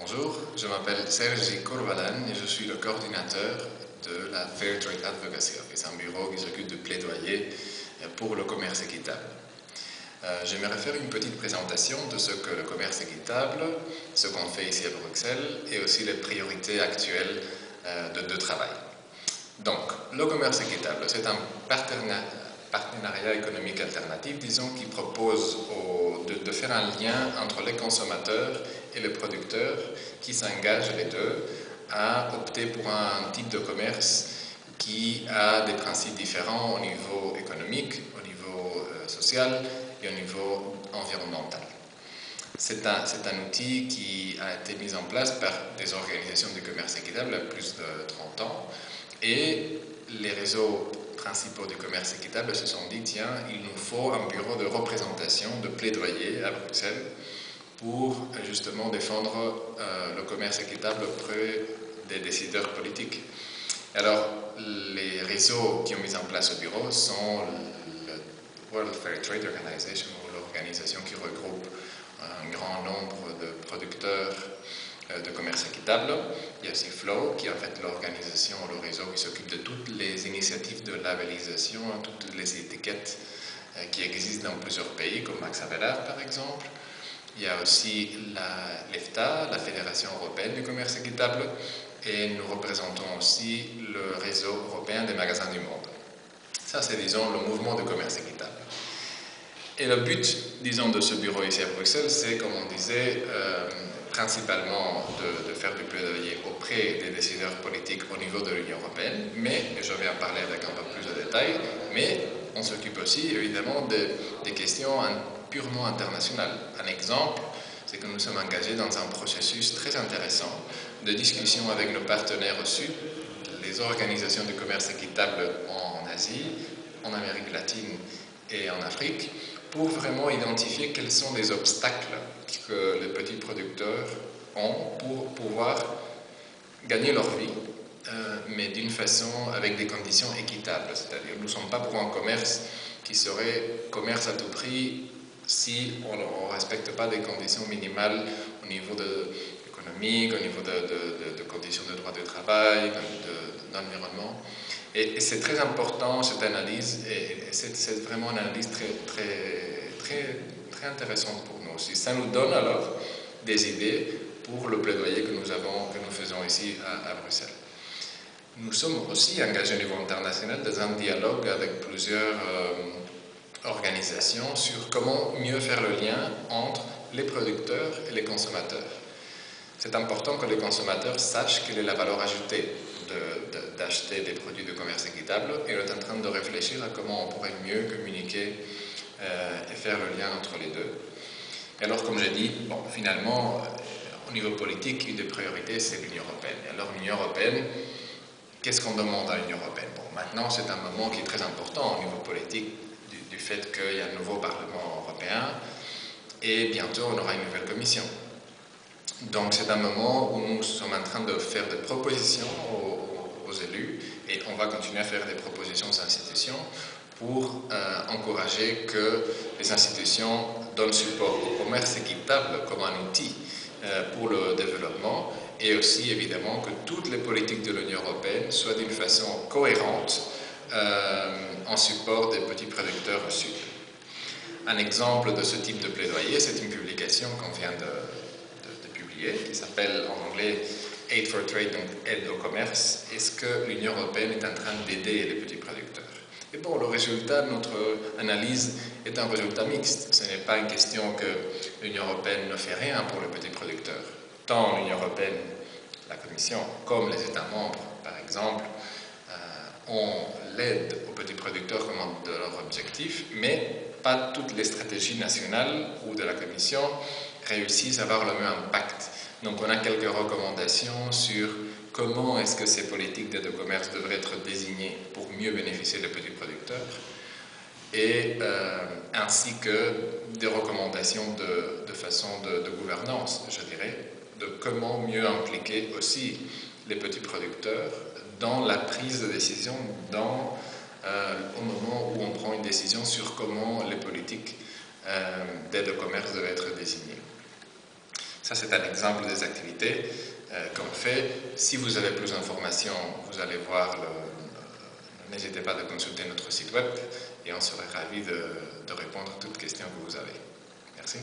Bonjour, je m'appelle Sergi Corvalan et je suis le coordinateur de la Fair Trade Advocacy Office, un bureau qui s'occupe de plaidoyer pour le commerce équitable. Euh, J'aimerais faire une petite présentation de ce que le commerce équitable, ce qu'on fait ici à Bruxelles et aussi les priorités actuelles euh, de travail. Donc, le commerce équitable, c'est un partenariat partenariat économique alternatif, disons, qui propose de, faire un lien entre les consommateurs et les producteurs qui s'engagent les deux à opter pour un type de commerce qui a des principes différents au niveau économique, au niveau euh, social et au niveau environnemental. C'est un, un, outil qui a été mis en place par des organisations de commerce équitable à plus de 30 ans et les réseaux principaux du commerce équitable se sont dit, tiens, il nous faut un bureau de représentation, de plaidoyer à Bruxelles pour justement défendre euh, le commerce équitable auprès des décideurs politiques. Alors, les réseaux qui ont mis en place ce bureau sont le World Fair Trade Organization, l'organisation qui regroupe un grand nombre de producteurs de commerce équitable. Il y a aussi Flow, qui est en fait l'organisation, le réseau qui s'occupe de toutes les initiatives de labellisation, toutes les étiquettes euh, qui existent dans plusieurs pays, comme Max Avelar par exemple. Il y a aussi l'EFTA, la Fédération européenne du commerce équitable, et nous représentons aussi le réseau européen des magasins du monde. Ça, c'est, disons, le mouvement de commerce équitable. Et le but, disons, de ce bureau ici à Bruxelles, c'est, comme on disait, euh, principalement de, de, faire du plaidoyer auprès des décideurs politiques au niveau de l'Union européenne, mais, je vais en parler avec un peu plus de détails, mais on s'occupe aussi évidemment de, des questions purement internationales. Un exemple, c'est que nous sommes engagés dans un processus très intéressant de discussion avec nos partenaires au Sud, les organisations de commerce équitable en Asie, en Amérique latine et en Afrique, pour vraiment identifier quels sont les obstacles que les petits producteurs ont pour pouvoir gagner leur vie, euh, mais d'une façon avec des conditions équitables. C'est-à-dire, nous ne sommes pas pour un commerce qui serait commerce à tout prix si on ne respecte pas des conditions minimales au niveau de, économique, au niveau de, de, de conditions de droit de travail, d'environnement. Et, c'est très important cette analyse, et c'est vraiment une analyse très, très, très, très intéressante pour nous aussi. Ça nous donne alors des idées pour le plaidoyer que nous, avons, que nous faisons ici à, à Bruxelles. Nous sommes aussi engagés au niveau international dans un dialogue avec plusieurs euh, organisations sur comment mieux faire le lien entre les producteurs et les consommateurs. C'est important que les consommateurs sachent quelle est la valeur ajoutée d'acheter de, de, des produits de commerce équitable et on est en train de réfléchir à comment on pourrait mieux communiquer euh, et faire le lien entre les deux. Et alors, comme j'ai dit, bon, finalement, euh, au niveau politique, une des priorités, c'est l'Union européenne. Et alors, l'Union européenne, qu'est-ce qu'on demande à l'Union européenne? Bon, maintenant, c'est un moment qui est très important au niveau politique du, du fait qu'il y a un nouveau Parlement européen et bientôt, on aura une nouvelle commission. Donc c'est un moment où nous sommes en train de faire des propositions aux, élus et on va continuer à faire des propositions aux institutions pour euh, encourager que les institutions donnent support au commerce équitable comme un outil euh, pour le développement et aussi évidemment que toutes les politiques de l'Union européenne soient d'une façon cohérente euh, en support des petits producteurs au sud. Un exemple de ce type de plaidoyer, c'est une publication qu'on vient de, qui s'appelle en anglais Aid for Trade, donc aide au commerce. Est-ce que l'Union européenne est en train d'aider les petits producteurs? Et bon, le résultat de notre analyse est un résultat mixte. Ce n'est pas une question que l'Union européenne ne fait rien pour les petits producteurs. Tant l'Union européenne, la Commission, comme les États membres, par exemple, euh, ont l'aide aux petits producteurs comme un de leurs objectifs, mais pas toutes les stratégies nationales ou de la Commission réussissent à avoir le même impact. Donc on a quelques recommandations sur comment est-ce que ces politiques d'aide au commerce devraient être désignées pour mieux bénéficier des petits producteurs, et euh, ainsi que des recommandations de, façon de, de, gouvernance, je dirais, de comment mieux impliquer aussi les petits producteurs dans la prise de décision, dans, euh, au moment où on prend une décision sur comment les politiques euh, d'aide commerce devaient être désignées. Ça, c'est un exemple des activités qu'on fait. Si vous avez plus d'informations, vous allez voir N'hésitez pas à consulter notre site web et on serait ravis de, de répondre à toutes questions que vous avez. Merci.